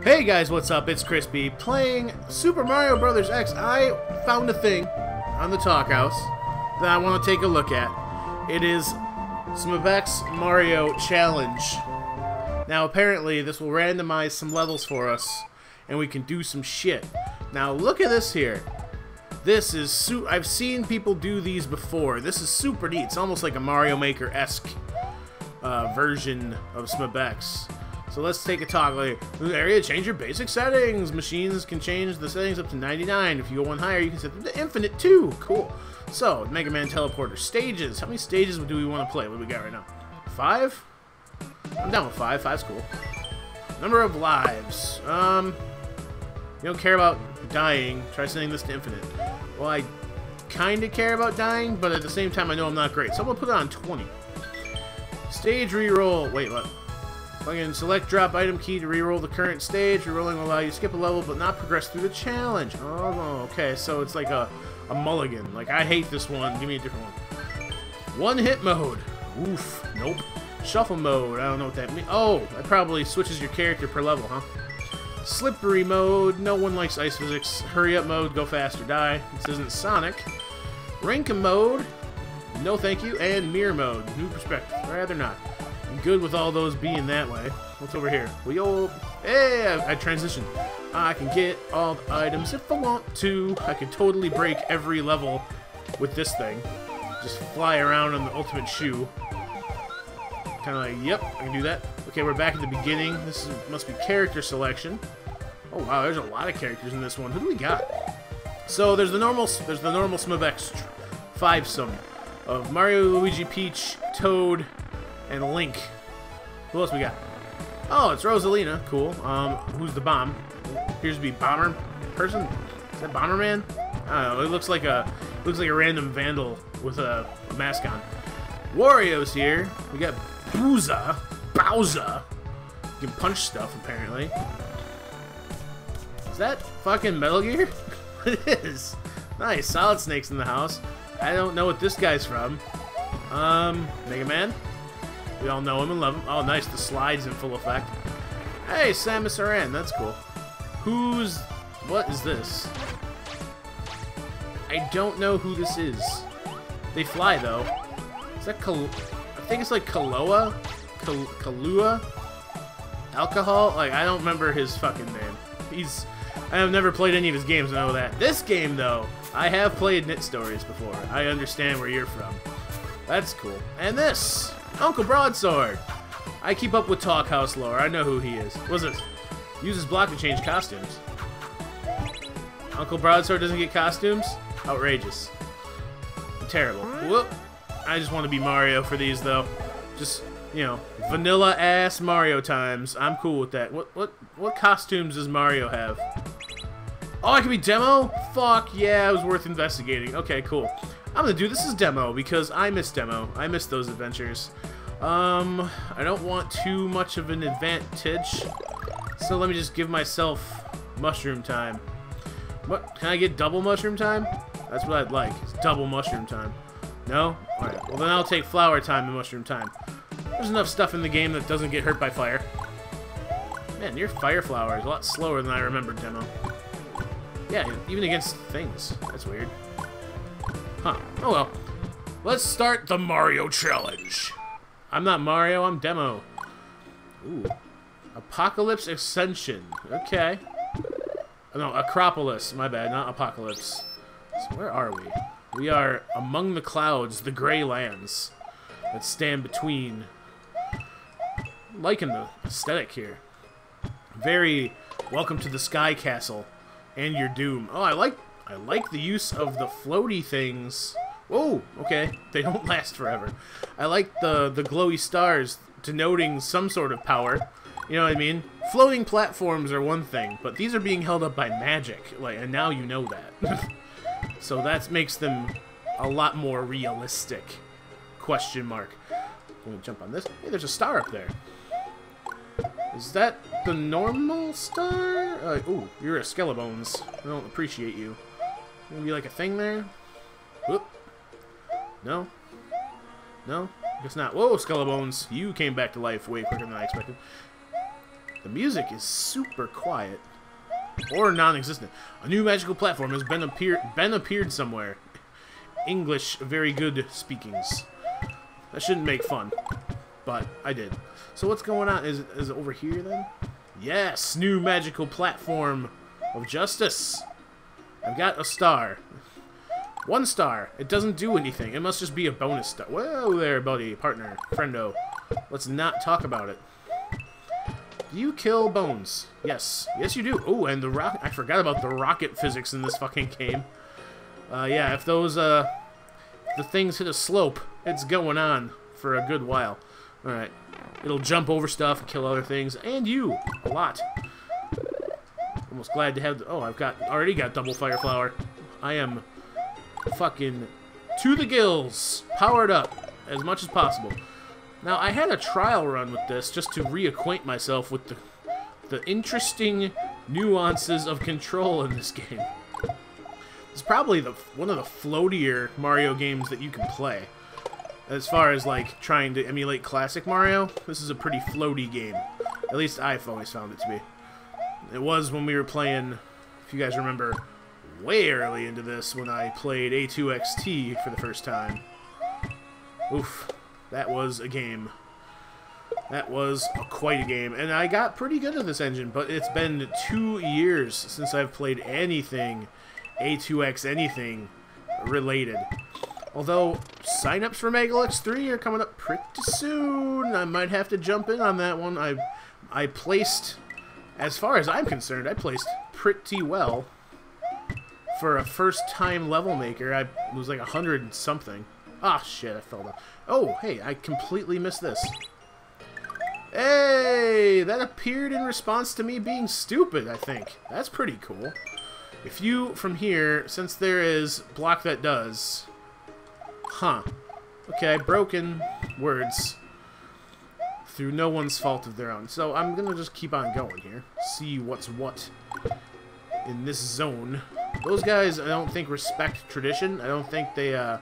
Hey guys, what's up? It's Crispy playing Super Mario Brothers X. I found a thing on the Talkhaus that I want to take a look at. It is Smabex Mario Challenge. Now, apparently, this will randomize some levels for us, and we can do some shit. Now, look at this here. This is su I've seen people do these before. This is super neat. It's almost like a Mario Maker-esque uh, version of Smabex. So let's take a toggle area, change your basic settings. Machines can change the settings up to 99. If you go one higher, you can set them to infinite too. Cool. So, Mega Man Teleporter. Stages. How many stages do we want to play? What do we got right now? Five? I'm down with five. Five's cool. Number of lives. Um, you don't care about dying. Try setting this to infinite. Well, I kind of care about dying, but at the same time, I know I'm not great. So I'm going to put it on 20. Stage reroll. Wait, what? Fucking select drop item key to reroll the current stage. Rerolling will allow you to skip a level but not progress through the challenge. Oh, okay. So it's like a, a mulligan. Like, I hate this one. Give me a different one. One hit mode. Oof. Nope. Shuffle mode. I don't know what that means. Oh, that probably switches your character per level, huh? Slippery mode. No one likes ice physics. Hurry up mode. Go fast or die. This isn't Sonic. Rank mode. No thank you. And mirror mode. New perspective. Rather not. I'm good with all those being that way. What's over here? We all... Hey, I, I transitioned. I can get all the items if I want to. I can totally break every level with this thing. Just fly around on the ultimate shoe. Kind of like, yep, I can do that. Okay, we're back at the beginning. This is, must be character selection. Oh wow, there's a lot of characters in this one. Who do we got? So there's the normal, there's the normal five sum of Mario, Luigi, Peach, Toad, and Link. Who else we got? Oh, it's Rosalina. Cool. Um, who's the bomb? Appears to be bomber person. Is that Bomberman? I don't know. It looks like a looks like a random vandal with a, a mask on. Wario's here. We got Booza. Bowser. You can punch stuff apparently. Is that fucking Metal Gear? it is. Nice. Solid Snake's in the house. I don't know what this guy's from. Um, Mega Man. We all know him and love him. Oh, nice. The slide's in full effect. Hey, Samus Aran. That's cool. Who's... What is this? I don't know who this is. They fly, though. Is that Kal... I think it's like Kaloa? Kal Kalua? Alcohol? Like, I don't remember his fucking name. He's... I have never played any of his games, I know that. This game, though, I have played Knytt Stories before. I understand where you're from. That's cool. And this! Uncle Broadsword! I keep up with Talkhaus lore. I know who he is. What's this? Uses block to change costumes. Uncle Broadsword doesn't get costumes? Outrageous. Terrible. Whoop. I just want to be Mario for these, though. Just, you know, vanilla-ass Mario times. I'm cool with that. What, what, what costumes does Mario have? Oh, I can be demo? Fuck yeah, it was worth investigating. Okay, cool. I'm gonna do this as demo because I miss demo. I miss those adventures. Um, I don't want too much of an advantage, so let me just give myself mushroom time. What? Can I get double mushroom time? That's what I'd like. It's double mushroom time. No? Alright, well then I'll take flower time and mushroom time. There's enough stuff in the game that doesn't get hurt by fire. Man, your fire flower is a lot slower than I remembered, demo. Yeah, even against things. That's weird. Huh. Oh well. Let's start the Mario Challenge. I'm not Mario, I'm Demo. Ooh. Apocalypse Ascension. Okay. Oh, no, Acropolis. My bad, not Apocalypse. So where are we? We are among the clouds, the gray lands that stand between. I'm liking the aesthetic here. Very welcome to the Sky Castle and your doom. Oh, I like I like the use of the floaty things. Whoa, okay. They don't last forever. I like the, the glowy stars denoting some sort of power. You know what I mean? Floating platforms are one thing, but these are being held up by magic. Like, and now you know that. so that makes them a lot more realistic. Question mark. I'm gonna jump on this. Hey, there's a star up there. Is that the normal star? Uh, ooh, you're a Skelebones. I don't appreciate you. Gonna be like a thing there? Whoop. No? No? Guess not. Whoa, Skelebones. You came back to life way quicker than I expected. The music is super quiet. Or non-existent. A new magical platform has been, appear been appeared somewhere. English, very good speakings. That shouldn't make fun. But I did. So what's going on? Is, is it over here then? Yes! New magical platform of justice. I've got a star. One star. It doesn't do anything. It must just be a bonus star. Whoa there, buddy, partner, friendo. Let's not talk about it. You kill bones? Yes. Yes, you do. Oh, and the rock... I forgot about the rocket physics in this fucking game. Uh, yeah, if those, uh... The things hit a slope, it's going on for a good while. Alright. It'll jump over stuff and kill other things. And you! A lot. Almost glad to have... Oh, I've got... Already got double fire flower. I am fucking to the gills, powered up as much as possible. Now, I had a trial run with this just to reacquaint myself with the, the interesting nuances of control in this game. It's probably the one of the floatier Mario games that you can play. As far as, like, trying to emulate classic Mario, this is a pretty floaty game. At least I've always found it to be. It was when we were playing, if you guys remember, way early into this when I played A2XT for the first time. Oof, that was a game. That was a, quite a game, and I got pretty good at this engine, but it's been two years since I've played anything A2X anything related. Although, sign-ups for Megalex 3 are coming up pretty soon. I might have to jump in on that one. I, I placed, as far as I'm concerned, I placed pretty well for a first-time level maker, I was like a hundred something. Ah, shit, I fell down. Oh, hey, I completely missed this. Hey, that appeared in response to me being stupid, I think. That's pretty cool. If you, from here, since there is block that does... Huh. Okay, broken words through no one's fault of their own. So I'm going to just keep on going here. See what's what in this zone. Those guys, I don't think, respect tradition. I don't think they uh,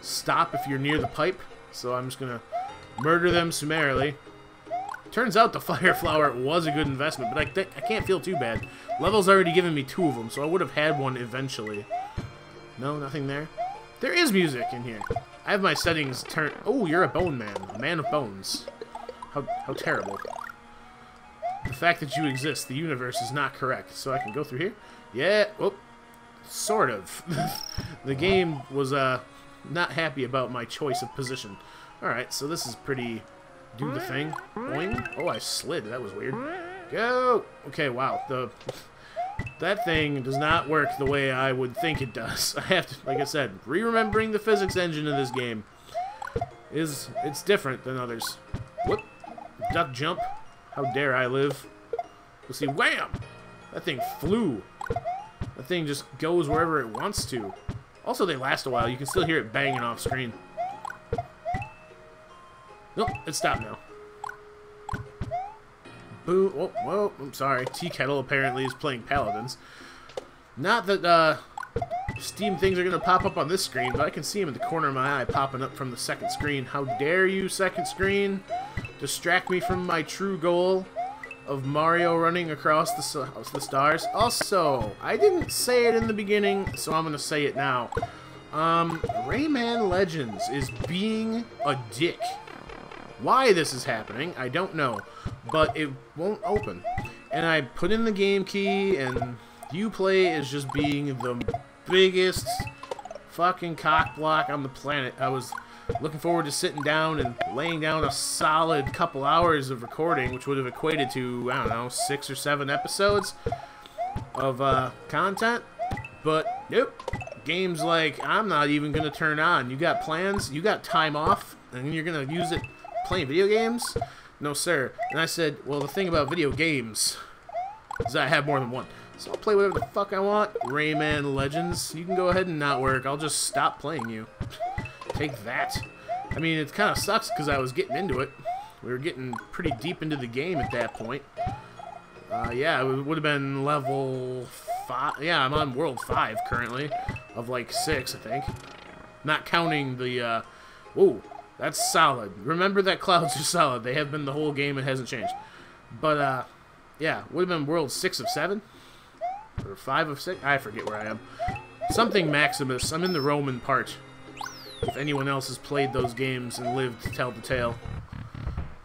stop if you're near the pipe. So I'm just going to murder them summarily. Turns out the Fire Flower was a good investment, but I, I can't feel too bad. Level's already given me two of them, so I would have had one eventually. No, nothing there? There is music in here. I have my settings turned... Oh, you're a bone man. A man of bones. How, how terrible. The fact that you exist, the universe is not correct. So I can go through here? Yeah. Oh, Sort of. the game was uh, not happy about my choice of position. Alright, so this is pretty... Do the thing. Boing. Oh, I slid. That was weird. Go! Okay, wow. The That thing does not work the way I would think it does. I have to, like I said, re-remembering the physics engine of this game is... It's different than others. Whoop. Duck jump. How dare I live. We'll see. Wham! That thing flew. That thing just goes wherever it wants to. Also, they last a while. You can still hear it banging off screen. Nope, it stopped now. Boo. Whoa, whoa, I'm sorry. Tea Kettle apparently is playing Paladins. Not that, uh, Steam things are going to pop up on this screen, but I can see them in the corner of my eye popping up from the second screen. How dare you, second screen, distract me from my true goal of Mario running across the, the stars. Also, I didn't say it in the beginning, so I'm going to say it now. Um, Rayman Legends is being a dick. Why this is happening, I don't know, but it won't open. And I put in the game key, and Uplay is just being the biggest fucking cock block on the planet. I was looking forward to sitting down and laying down a solid couple hours of recording, which would have equated to, I don't know, six or seven episodes of uh, content. But nope. Games like, I'm not even going to turn on. You got plans? You got time off? And you're going to use it playing video games? No, sir. And I said, well, the thing about video games is I have more than one. So I'll play whatever the fuck I want. Rayman Legends. You can go ahead and not work. I'll just stop playing you. Take that. I mean, it kind of sucks because I was getting into it. We were getting pretty deep into the game at that point. Uh, yeah, it would have been level 5. Yeah, I'm on World 5 currently. Of like 6, I think. Not counting the, uh... That's solid. Remember that clouds are solid. They have been the whole game. It hasn't changed. But, uh... yeah, would have been world six of seven or five of six. I forget where I am. Something Maximus. I'm in the Roman part. If anyone else has played those games and lived to tell the tale.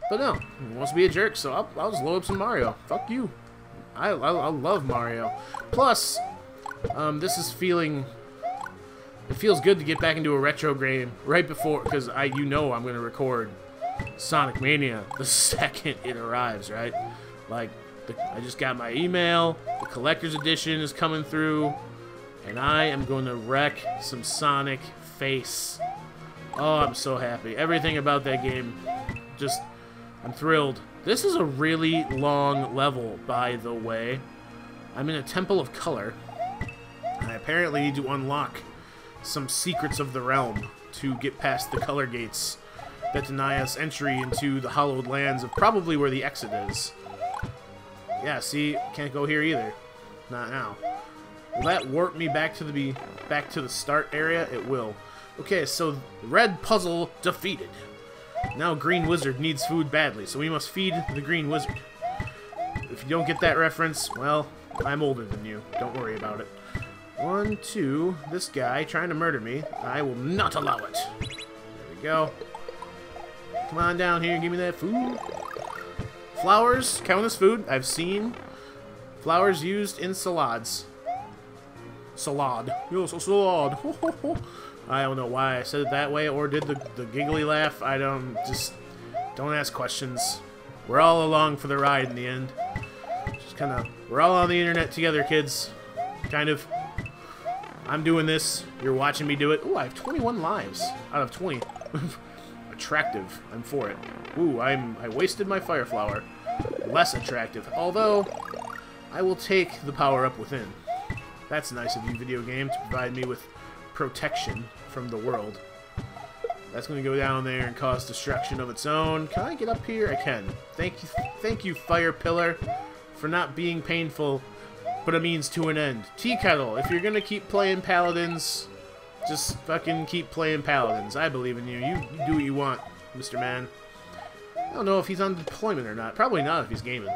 But no, he wants to be a jerk, so I'll, I'll just load up some Mario. Fuck you. I, I, I love Mario. Plus, um, this is feeling... It feels good to get back into a retro game right before, because I, you know I'm going to record Sonic Mania the second it arrives, right? Like, the, I just got my email, the collector's edition is coming through, and I am going to wreck some Sonic face. Oh, I'm so happy. Everything about that game, just, I'm thrilled. This is a really long level, by the way. I'm in a Temple of Color. I apparently need to unlock some secrets of the realm to get past the color gates that deny us entry into the hallowed lands of probably where the exit is. Yeah, see, can't go here either. Not now. Will that warp me back to the be back to the start area? It will. Okay, so red puzzle defeated. Now Green Wizard needs food badly, so we must feed the Green Wizard. If you don't get that reference, well, I'm older than you. Don't worry about it. One, two, this guy trying to murder me. I will not allow it. There we go. Come on down here, give me that food. Flowers count as food. I've seen flowers used in salads. Salad. Yo, so salad. I don't know why I said it that way or did the, the giggly laugh. I don't, just, don't ask questions. We're all along for the ride in the end. Just kind of, we're all on the internet together, kids. Kind of. I'm doing this. You're watching me do it. Ooh, I have 21 lives out of 20. attractive. I'm for it. Ooh, I'm, I wasted my fire flower. Less attractive. Although, I will take the power up within. That's nice of you, video game, to provide me with protection from the world. That's going to go down there and cause destruction of its own. Can I get up here? I can. Thank you, thank you, Fire Pillar, for not being painful, but a means to an end. Tea Kettle, if you're going to keep playing Paladins, just fucking keep playing Paladins. I believe in you. You, do what you want, Mr. Man. I don't know if he's on deployment or not. Probably not if he's gaming.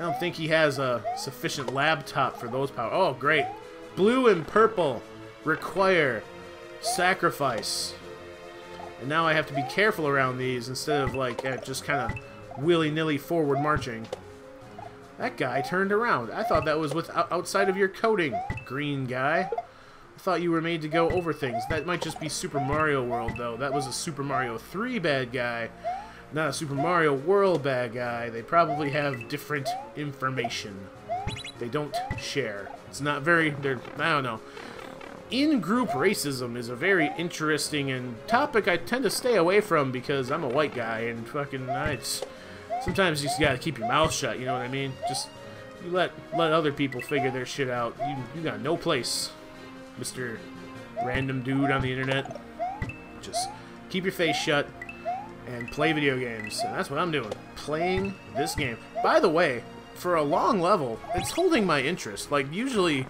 I don't think he has a sufficient laptop for those power. Oh, great. Blue and purple require sacrifice. And now I have to be careful around these instead of like uh, just kind of willy-nilly forward marching. That guy turned around. I thought that was with outside of your coating, green guy. I thought you were made to go over things. That might just be Super Mario World, though. That was a Super Mario 3 bad guy, not a Super Mario World bad guy. They probably have different information. They don't share. It's not very... They're, I don't know in-group racism is a very interesting and topic I tend to stay away from because I'm a white guy and fucking I sometimes you just gotta keep your mouth shut. You know what I mean? Just you let let other people figure their shit out. You you got no place, Mister Random Dude on the internet. Just keep your face shut and play video games. And that's what I'm doing. Playing this game. By the way, for a long level, it's holding my interest. Like usually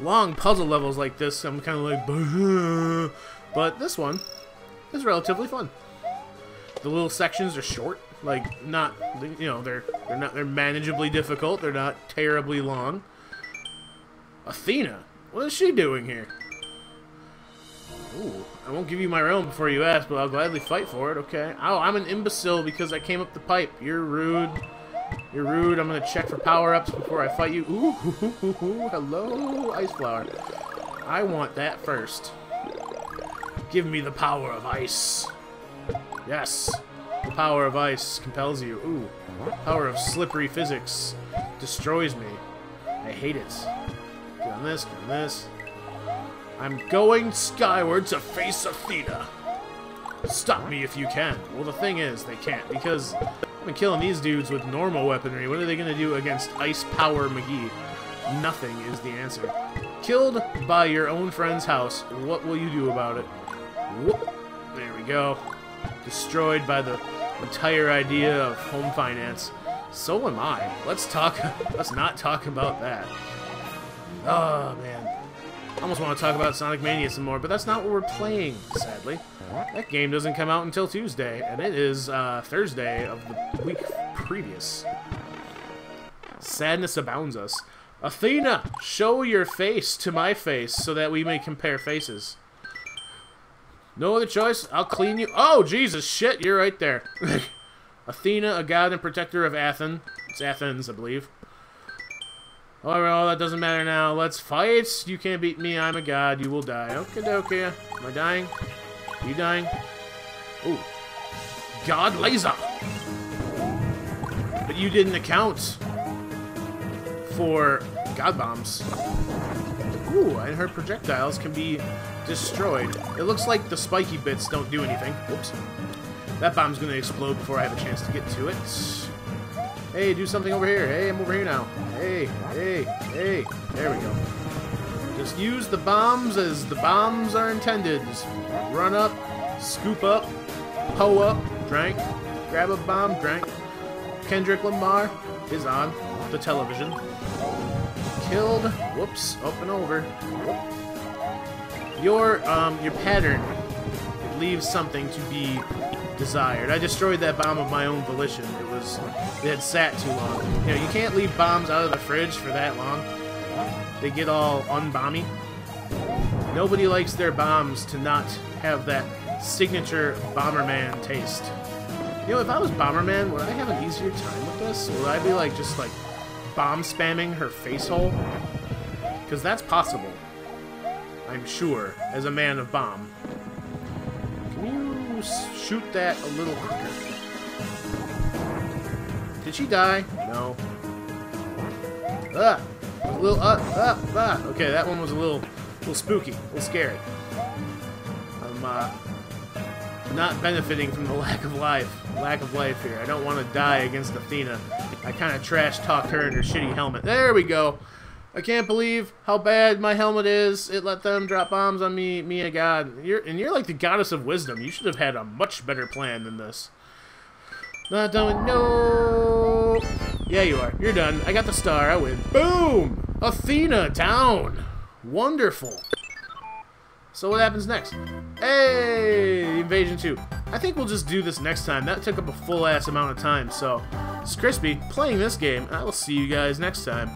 long puzzle levels like this, I'm kind of like, but this one is relatively fun. The little sections are short, like not, you know, they're they're not they're manageably difficult. They're not terribly long. Athena, what is she doing here? Ooh, I won't give you my realm before you ask, but I'll gladly fight for it. Okay. Oh, I'm an imbecile because I came up the pipe. You're rude. You're rude. I'm gonna check for power-ups before I fight you. Ooh, hello, ice flower. I want that first. Give me the power of ice. Yes. The power of ice compels you. Ooh. Power of slippery physics destroys me. I hate it. Get on this, get on this. I'm going skyward to face Athena. Stop me if you can. Well, the thing is, they can't, because I've been killing these dudes with normal weaponry. What are they going to do against Ice Power McGee? Nothing is the answer. Killed by your own friend's house. What will you do about it? Whoop. There we go. Destroyed by the entire idea of home finance. So am I. Let's talk. Let's not talk about that. Oh, man. I almost want to talk about Sonic Mania some more, but that's not what we're playing, sadly. That game doesn't come out until Tuesday, and it is uh, Thursday of the week previous. Sadness abounds us. Athena, show your face to my face so that we may compare faces. No other choice. I'll clean you. Oh, Jesus, shit, you're right there. Athena, a god and protector of Athens. It's Athens, I believe. Oh, well, that doesn't matter now. Let's fight. You can't beat me. I'm a god. You will die. Okay, okay. Am I dying? Are you dying? Ooh. God laser. But you didn't account for god bombs. Ooh, and her projectiles can be destroyed. It looks like the spiky bits don't do anything. Whoops. That bomb's gonna explode before I have a chance to get to it. Hey, do something over here. Hey, I'm over here now. Hey, hey, hey. There we go. Just use the bombs as the bombs are intended. Just run up, scoop up, hoe up, drank, grab a bomb, drank. Kendrick Lamar is on the television. Killed. Whoops. Up and over. Your um your pattern leaves something to be desired. I destroyed that bomb of my own volition. Was it had sat too long. You know, you can't leave bombs out of the fridge for that long. They get all unbomby. Nobody likes their bombs to not have that signature Bomberman taste. You know, if I was Bomberman, would I have an easier time with this? Would I be like just like bomb spamming her face hole? Because that's possible. I'm sure, as a man of bomb. Can you shoot that a little quicker? Did she die? No. Ah! A little, uh, uh, ah! Okay, that one was a little, little spooky, a little scary. I'm, uh, not benefiting from the lack of life. Lack of life here. I don't want to die against Athena. I kind of trash-talked her in her shitty helmet. There we go! I can't believe how bad my helmet is. It let them drop bombs on me, me a god. You're and you're like the goddess of wisdom. You should have had a much better plan than this. Not done with no. Yeah, you are. You're done. I got the star. I win. Boom! Athena down. Wonderful. So what happens next? Hey, Invasion 2. I think we'll just do this next time. That took up a full ass amount of time. So, it's Crispy playing this game. I will see you guys next time.